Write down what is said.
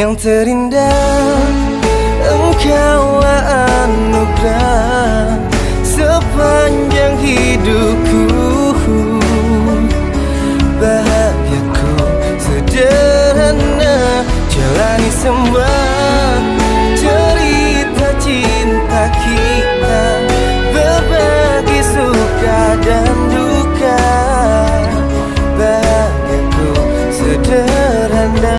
yang terindah. Engkau anugerah sepanjang hidupku. Bahagiaku sederhana jalani semua cerita cinta kita.